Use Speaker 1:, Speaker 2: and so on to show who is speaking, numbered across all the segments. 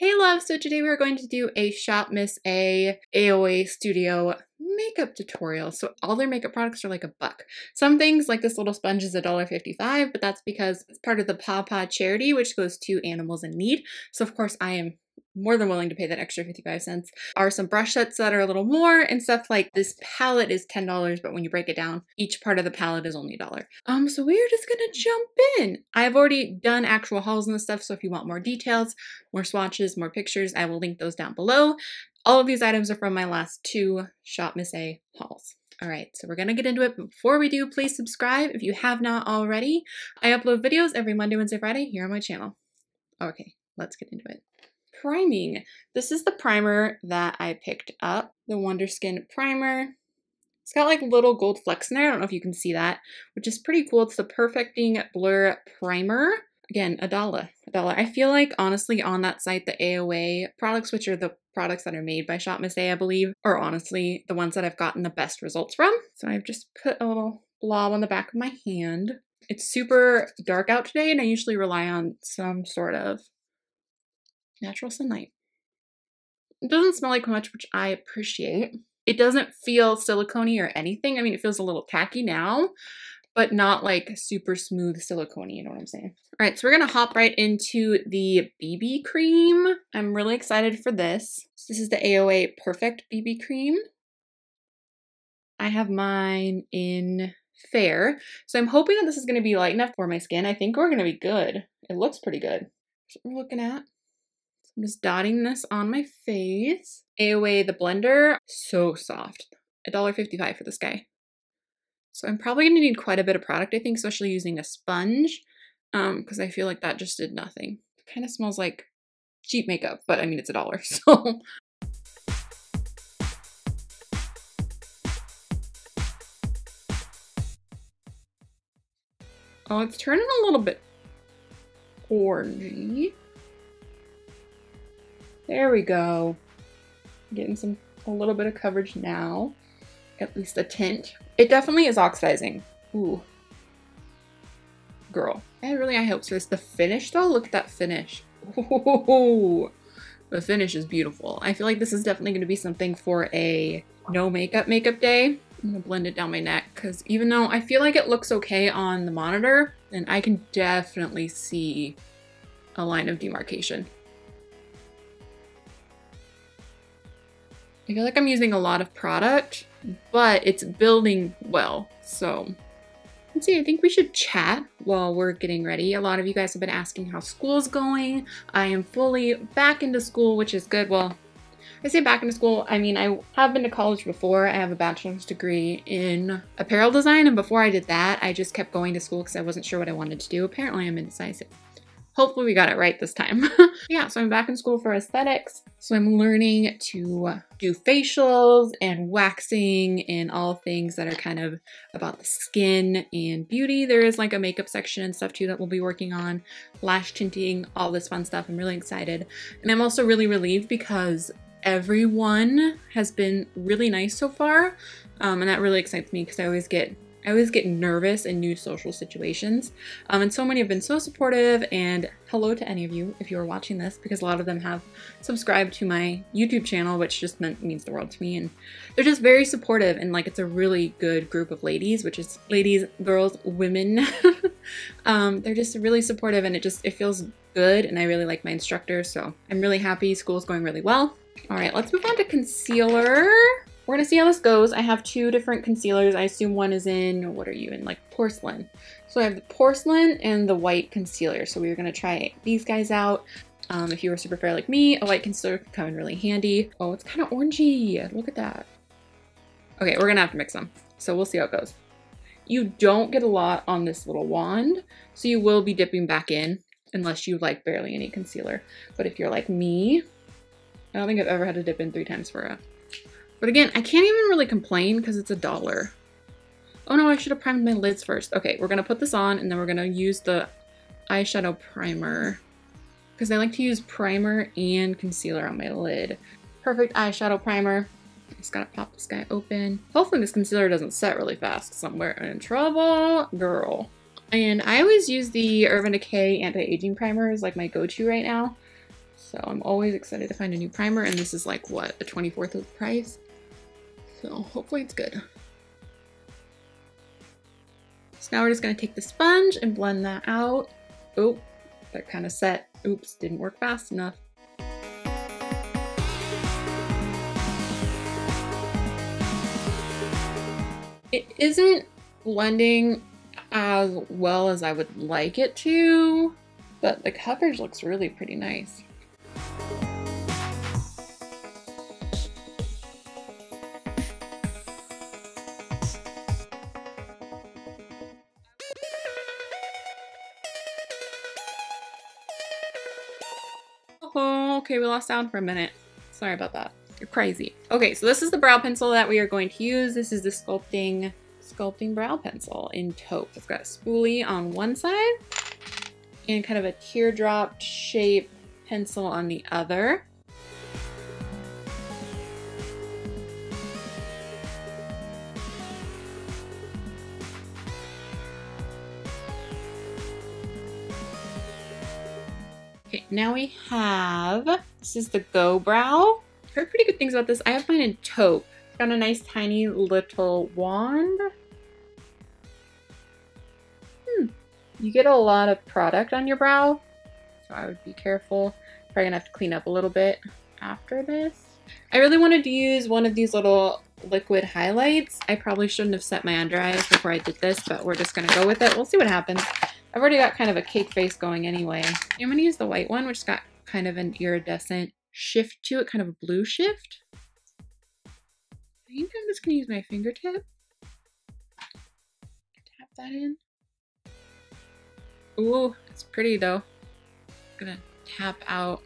Speaker 1: Hey love, so today we're going to do a Shop Miss A AOA Studio makeup tutorial. So all their makeup products are like a buck. Some things like this little sponge is $1.55, but that's because it's part of the Paw Paw charity, which goes to animals in need. So of course I am more than willing to pay that extra 55 cents. Are some brush sets that are a little more and stuff like this palette is $10, but when you break it down, each part of the palette is only a dollar. Um, so we're just gonna jump in. I've already done actual hauls and stuff, so if you want more details, more swatches, more pictures, I will link those down below. All of these items are from my last two Shop Miss A hauls. All right, so we're gonna get into it. Before we do, please subscribe if you have not already. I upload videos every Monday, Wednesday, Friday here on my channel. Okay, let's get into it priming. This is the primer that I picked up, the Wonder Skin Primer. It's got like little gold flecks in there. I don't know if you can see that, which is pretty cool. It's the Perfecting Blur Primer. Again, a dollar, a dollar. I feel like honestly on that site, the AOA products, which are the products that are made by Shop Miss A, I believe, are honestly the ones that I've gotten the best results from. So I've just put a little blob on the back of my hand. It's super dark out today and I usually rely on some sort of natural sunlight. It doesn't smell like much, which I appreciate. It doesn't feel silicone or anything. I mean, it feels a little tacky now, but not like super smooth silicone, you know what I'm saying? All right, so we're gonna hop right into the BB cream. I'm really excited for this. This is the AOA Perfect BB cream. I have mine in fair. So I'm hoping that this is gonna be light enough for my skin. I think we're gonna be good. It looks pretty good. That's what we're looking at. I'm just dotting this on my face. AOA the blender, so soft. $1.55 for this guy. So I'm probably going to need quite a bit of product, I think, especially using a sponge, because um, I feel like that just did nothing. Kind of smells like cheap makeup, but I mean, it's a dollar, so... Oh, it's turning a little bit orangey. There we go. Getting some a little bit of coverage now. At least a tint. It definitely is oxidizing. Ooh. Girl. I really high hopes for this. The finish though, look at that finish. Ooh. The finish is beautiful. I feel like this is definitely going to be something for a no makeup makeup day. I'm going to blend it down my neck because even though I feel like it looks okay on the monitor, and I can definitely see a line of demarcation. I feel like I'm using a lot of product, but it's building well. So let's see, I think we should chat while we're getting ready. A lot of you guys have been asking how school's going. I am fully back into school, which is good. Well, I say back into school, I mean, I have been to college before. I have a bachelor's degree in apparel design. And before I did that, I just kept going to school because I wasn't sure what I wanted to do. Apparently I'm indecisive. Hopefully we got it right this time. yeah, so I'm back in school for aesthetics. So I'm learning to do facials and waxing and all things that are kind of about the skin and beauty. There is like a makeup section and stuff too that we'll be working on. Lash tinting, all this fun stuff. I'm really excited. And I'm also really relieved because everyone has been really nice so far. Um, and that really excites me because I always get I always get nervous in new social situations. Um, and so many have been so supportive and hello to any of you if you are watching this because a lot of them have subscribed to my YouTube channel, which just meant, means the world to me. And they're just very supportive and like it's a really good group of ladies, which is ladies, girls, women. um, they're just really supportive and it just, it feels good. And I really like my instructor. So I'm really happy. School's going really well. All right, let's move on to concealer. We're gonna see how this goes. I have two different concealers. I assume one is in, what are you in, like porcelain. So I have the porcelain and the white concealer. So we are gonna try these guys out. Um, if you were super fair like me, a white concealer could come in really handy. Oh, it's kind of orangey. Look at that. Okay, we're gonna have to mix them. So we'll see how it goes. You don't get a lot on this little wand, so you will be dipping back in unless you like barely any concealer. But if you're like me, I don't think I've ever had to dip in three times for a but again, I can't even really complain because it's a dollar. Oh no, I should have primed my lids first. Okay, we're gonna put this on and then we're gonna use the eyeshadow primer because I like to use primer and concealer on my lid. Perfect eyeshadow primer. Just gotta pop this guy open. Hopefully this concealer doesn't set really fast somewhere in trouble, girl. And I always use the Urban Decay Anti-Aging Primer as like my go-to right now. So I'm always excited to find a new primer and this is like what, a 24th of the price? So hopefully it's good. So now we're just gonna take the sponge and blend that out. Oh, that kind of set. Oops, didn't work fast enough. It isn't blending as well as I would like it to, but the coverage looks really pretty nice. Oh, okay, we lost sound for a minute. Sorry about that. You're crazy. Okay, so this is the brow pencil that we are going to use. This is the Sculpting Sculpting Brow Pencil in taupe. It's got a spoolie on one side and kind of a teardrop shape pencil on the other. Okay, now we have, this is the Go Brow. Heard pretty good things about this. I have mine in taupe. Got a nice tiny little wand. Hmm. You get a lot of product on your brow, so I would be careful. Probably gonna have to clean up a little bit after this. I really wanted to use one of these little liquid highlights. I probably shouldn't have set my under eyes before I did this, but we're just gonna go with it. We'll see what happens. I've already got kind of a cake face going anyway. I'm gonna use the white one, which got kind of an iridescent shift to it, kind of a blue shift. I think I'm just gonna use my fingertip. Tap that in. Ooh, it's pretty though. I'm gonna tap out.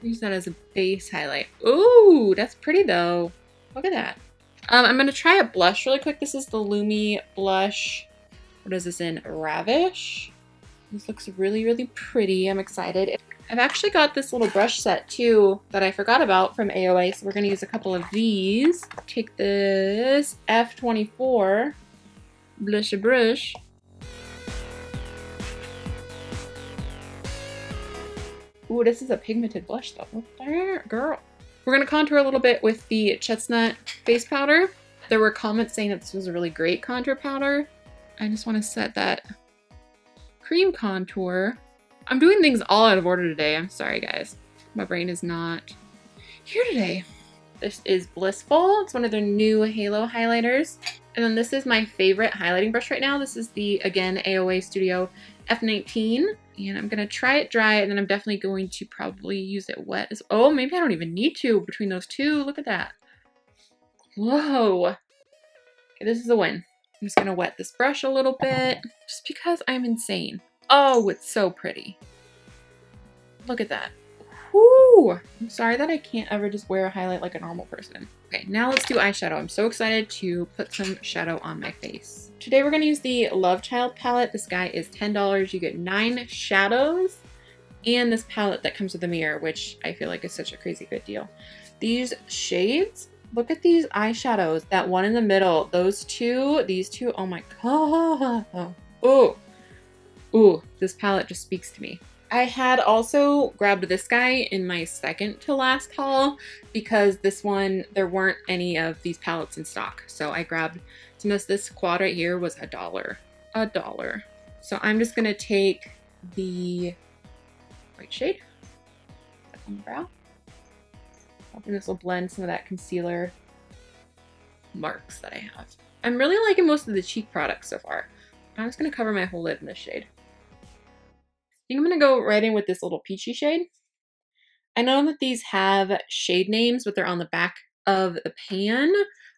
Speaker 1: Use that as a base highlight. Ooh, that's pretty though. Look at that. Um, I'm gonna try a blush really quick. This is the Lumi blush what is this in? Ravish. This looks really, really pretty. I'm excited. I've actually got this little brush set too that I forgot about from AOA, so we're going to use a couple of these. Take this F24 blush brush. Ooh, this is a pigmented blush though. Girl. We're going to contour a little bit with the Chestnut face powder. There were comments saying that this was a really great contour powder. I just want to set that cream contour. I'm doing things all out of order today. I'm sorry, guys. My brain is not here today. This is Blissful. It's one of their new Halo highlighters. And then this is my favorite highlighting brush right now. This is the, again, AOA Studio F19. And I'm going to try it dry, and then I'm definitely going to probably use it wet. As, oh, maybe I don't even need to between those two. Look at that. Whoa. Okay, this is a win. I'm just gonna wet this brush a little bit just because I'm insane. Oh, it's so pretty. Look at that. Whoo! I'm sorry that I can't ever just wear a highlight like a normal person. Okay, now let's do eyeshadow. I'm so excited to put some shadow on my face. Today we're gonna use the Love Child palette. This guy is $10. You get nine shadows and this palette that comes with a mirror, which I feel like is such a crazy good deal. These shades Look at these eyeshadows. That one in the middle. Those two. These two. Oh my god. Oh. Ooh. This palette just speaks to me. I had also grabbed this guy in my second to last haul because this one, there weren't any of these palettes in stock. So I grabbed some of this quad right here was a dollar. A dollar. So I'm just going to take the white shade on the brow. Hoping this will blend some of that concealer marks that I have. I'm really liking most of the cheek products so far. I'm just going to cover my whole lid in this shade. I think I'm going to go right in with this little peachy shade. I know that these have shade names, but they're on the back of the pan.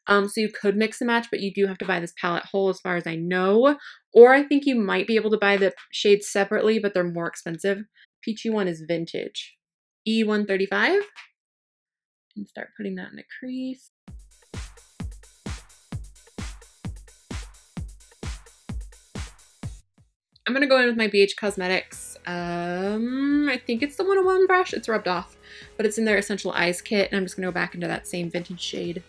Speaker 1: Um, so you could mix and match, but you do have to buy this palette whole as far as I know. Or I think you might be able to buy the shades separately, but they're more expensive. Peachy one is vintage. E135 and start putting that in the crease. I'm gonna go in with my BH Cosmetics. Um, I think it's the 101 brush. It's rubbed off, but it's in their Essential Eyes kit, and I'm just gonna go back into that same vintage shade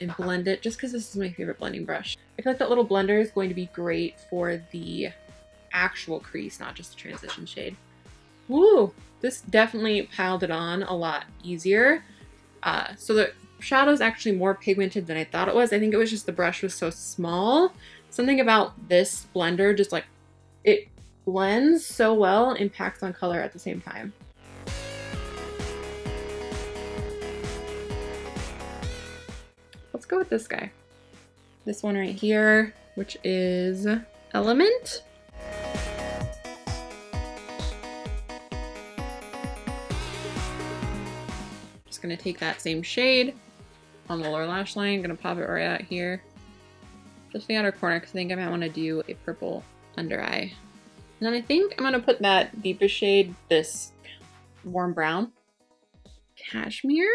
Speaker 1: and blend it just because this is my favorite blending brush. I feel like that little blender is going to be great for the actual crease, not just the transition shade. Woo! This definitely piled it on a lot easier. Uh, so the shadow is actually more pigmented than I thought it was. I think it was just the brush was so small. Something about this blender just like, it blends so well and packs on color at the same time. Let's go with this guy. This one right here, which is Element. Just gonna take that same shade on the lower lash line, gonna pop it right out here. Just the outer corner, because I think I might want to do a purple under eye. And then I think I'm gonna put that deepest shade, this warm brown, cashmere.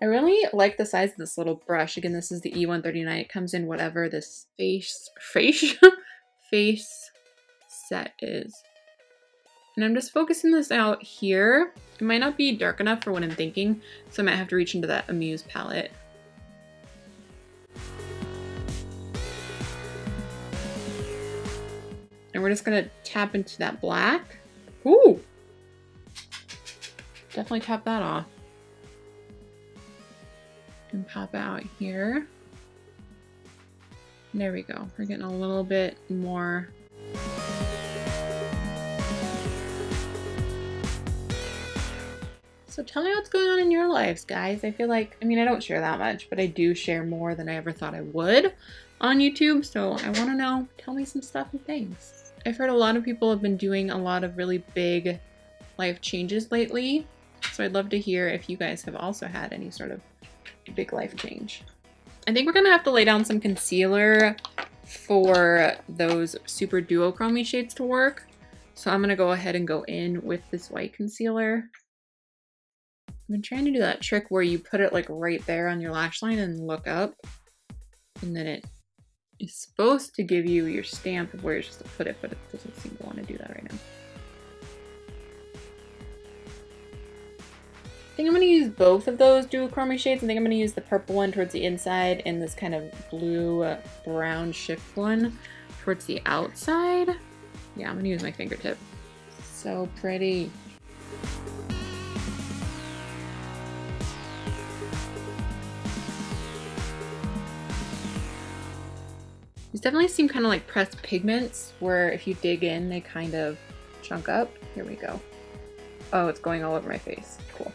Speaker 1: I really like the size of this little brush. Again, this is the E139. It comes in whatever this face, face, face set is. And I'm just focusing this out here. It might not be dark enough for what I'm thinking, so I might have to reach into that Amuse palette. And we're just gonna tap into that black. Ooh! Definitely tap that off. And pop out here. There we go. We're getting a little bit more So tell me what's going on in your lives, guys. I feel like, I mean, I don't share that much, but I do share more than I ever thought I would on YouTube. So I want to know, tell me some stuff and things. I've heard a lot of people have been doing a lot of really big life changes lately. So I'd love to hear if you guys have also had any sort of big life change. I think we're going to have to lay down some concealer for those super duochrome shades to work. So I'm going to go ahead and go in with this white concealer. I've been trying to do that trick where you put it like right there on your lash line and look up. And then it is supposed to give you your stamp of where you're supposed to put it, but it doesn't seem to want to do that right now. I think I'm going to use both of those dual duochrome shades. I think I'm going to use the purple one towards the inside and this kind of blue uh, brown shift one towards the outside. Yeah, I'm going to use my fingertip. So pretty. These definitely seem kind of like pressed pigments where if you dig in, they kind of chunk up. Here we go. Oh, it's going all over my face. Cool.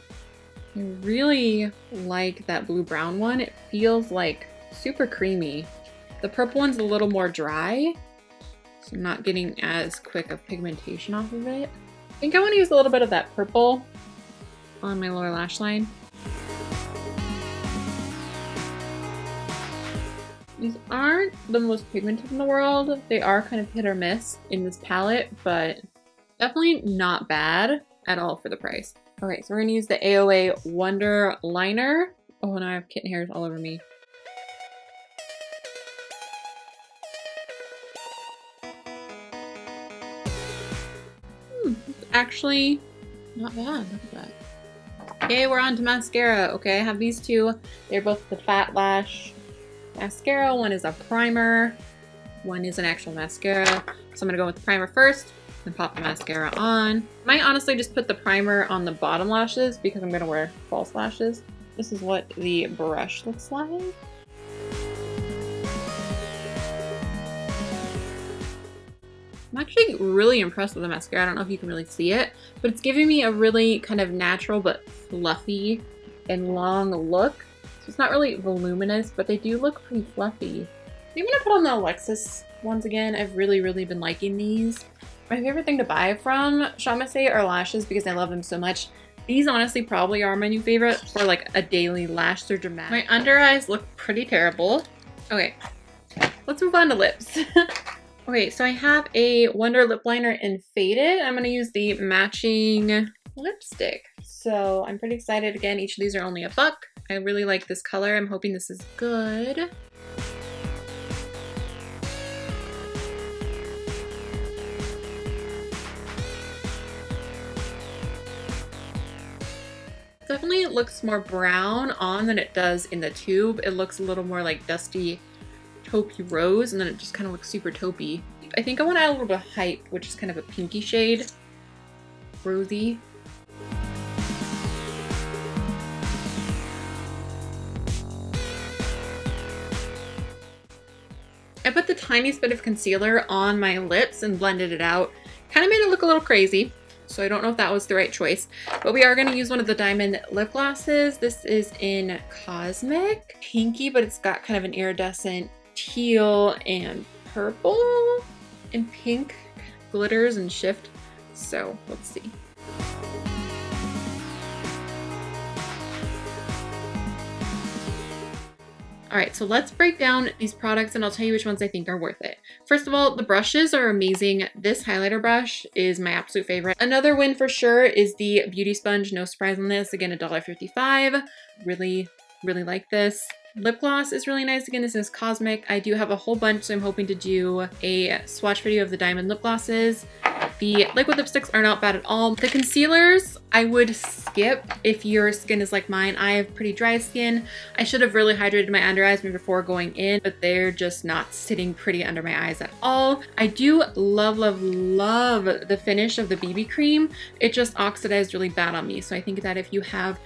Speaker 1: I really like that blue-brown one. It feels like super creamy. The purple one's a little more dry, so I'm not getting as quick of pigmentation off of it. I think I want to use a little bit of that purple on my lower lash line. These aren't the most pigmented in the world. They are kind of hit or miss in this palette, but definitely not bad at all for the price. Okay, so we're gonna use the AOA Wonder Liner. Oh, now I have kitten hairs all over me. Hmm, actually not bad, look at that. Okay, we're on to mascara. Okay, I have these two. They're both the Fat Lash mascara. One is a primer. One is an actual mascara. So I'm gonna go with the primer first and pop the mascara on. I Might honestly just put the primer on the bottom lashes because I'm gonna wear false lashes. This is what the brush looks like. I'm actually really impressed with the mascara. I don't know if you can really see it, but it's giving me a really kind of natural but fluffy and long look. So it's not really voluminous, but they do look pretty fluffy. I'm gonna put on the Alexis ones again. I've really, really been liking these. My favorite thing to buy from Shop Miss are lashes because I love them so much. These honestly probably are my new favorite for like a daily lash. They're dramatic. My under eyes look pretty terrible. Okay, let's move on to lips. okay, so I have a Wonder Lip Liner in Faded. I'm gonna use the matching lipstick. So I'm pretty excited. Again, each of these are only a buck. I really like this color. I'm hoping this is good. Definitely it looks more brown on than it does in the tube. It looks a little more like dusty taupey rose and then it just kind of looks super taupey. I think I want to add a little bit of Hype, which is kind of a pinky shade. Rosy. The tiniest bit of concealer on my lips and blended it out. Kind of made it look a little crazy. So I don't know if that was the right choice, but we are going to use one of the diamond lip glosses. This is in Cosmic, pinky, but it's got kind of an iridescent teal and purple and pink glitters and shift. So let's see. All right, so let's break down these products and I'll tell you which ones I think are worth it. First of all, the brushes are amazing. This highlighter brush is my absolute favorite. Another win for sure is the Beauty Sponge. No surprise on this. Again, $1.55. Really, really like this. Lip gloss is really nice. Again, this is Cosmic. I do have a whole bunch, so I'm hoping to do a swatch video of the diamond lip glosses. The liquid lipsticks are not bad at all. The concealers, I would skip if your skin is like mine. I have pretty dry skin. I should have really hydrated my under eyes before going in, but they're just not sitting pretty under my eyes at all. I do love, love, love the finish of the BB cream. It just oxidized really bad on me. So I think that if you have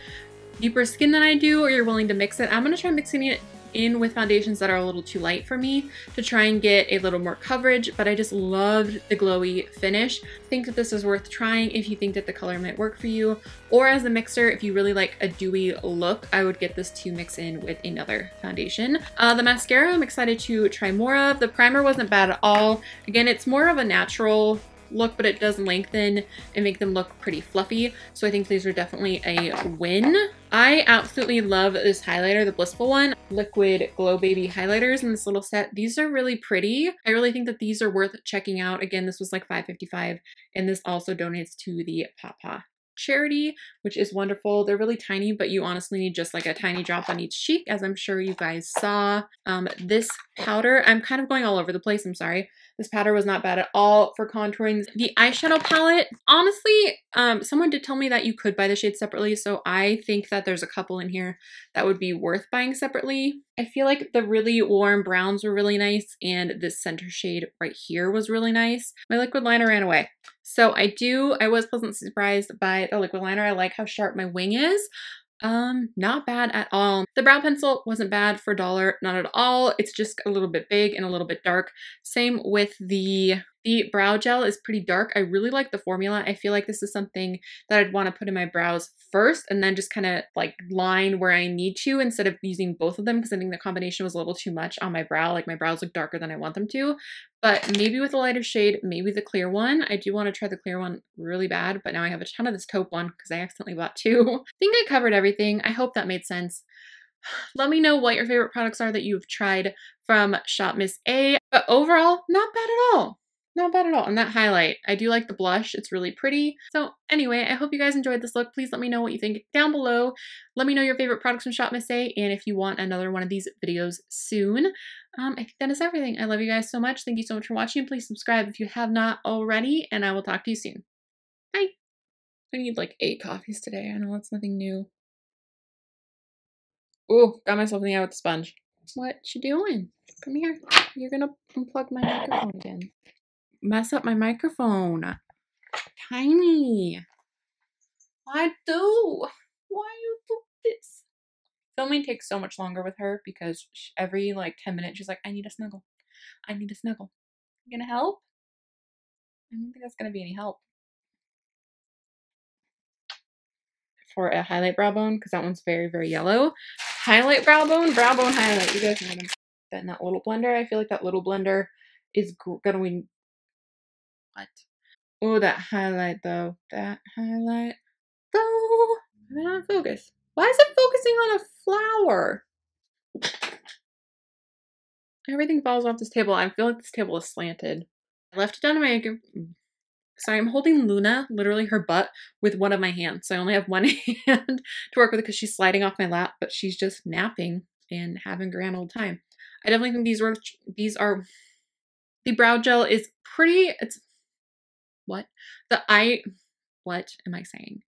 Speaker 1: deeper skin than I do or you're willing to mix it, I'm to try mixing it in with foundations that are a little too light for me to try and get a little more coverage, but I just loved the glowy finish. I think that this is worth trying if you think that the color might work for you, or as a mixer, if you really like a dewy look, I would get this to mix in with another foundation. Uh, the mascara, I'm excited to try more of. The primer wasn't bad at all. Again, it's more of a natural look, but it does lengthen and make them look pretty fluffy. So I think these are definitely a win. I absolutely love this highlighter, the Blissful one, Liquid Glow Baby highlighters in this little set. These are really pretty. I really think that these are worth checking out. Again, this was like $5.55 and this also donates to the Paw Paw charity, which is wonderful. They're really tiny, but you honestly need just like a tiny drop on each cheek, as I'm sure you guys saw. Um, this powder, I'm kind of going all over the place, I'm sorry. This powder was not bad at all for contouring. The eyeshadow palette, honestly, um, someone did tell me that you could buy the shades separately, so I think that there's a couple in here that would be worth buying separately. I feel like the really warm browns were really nice, and this center shade right here was really nice. My liquid liner ran away. So I do, I was pleasantly surprised by the liquid liner. I like how sharp my wing is. Um, not bad at all. The brow pencil wasn't bad for dollar, not at all. It's just a little bit big and a little bit dark. Same with the the brow gel is pretty dark. I really like the formula. I feel like this is something that I'd want to put in my brows first and then just kind of like line where I need to instead of using both of them because I think the combination was a little too much on my brow. Like my brows look darker than I want them to. But maybe with a lighter shade, maybe the clear one. I do want to try the clear one really bad, but now I have a ton of this taupe one because I accidentally bought two. I think I covered everything. I hope that made sense. Let me know what your favorite products are that you've tried from Shop Miss A. But overall, not bad at all. Not bad at all. And that highlight, I do like the blush. It's really pretty. So anyway, I hope you guys enjoyed this look. Please let me know what you think down below. Let me know your favorite products from Shop Miss A and if you want another one of these videos soon. Um, I think that is everything. I love you guys so much. Thank you so much for watching. Please subscribe if you have not already, and I will talk to you soon. Bye. I need like eight coffees today. I know that's nothing new. Oh, got myself in the eye with the sponge. What you doing? Come here. You're gonna unplug my microphone again mess up my microphone. Tiny. I do. Why you do this? Filming takes so much longer with her because every like 10 minutes she's like, I need a snuggle. I need a snuggle. You gonna help? I don't think that's gonna be any help. For a highlight brow bone, because that one's very, very yellow. Highlight brow bone, brow bone highlight. You guys know them. That in that little blender. I feel like that little blender is gonna be what? Oh, that highlight though. That highlight though. I'm not focus. Why is it focusing on a flower? Everything falls off this table. I feel like this table is slanted. I left it down to my mm, Sorry, I'm holding Luna, literally her butt, with one of my hands. So I only have one hand to work with because she's sliding off my lap, but she's just napping and having a grand old time. I definitely think these were these are the brow gel is pretty it's what? The I, what am I saying?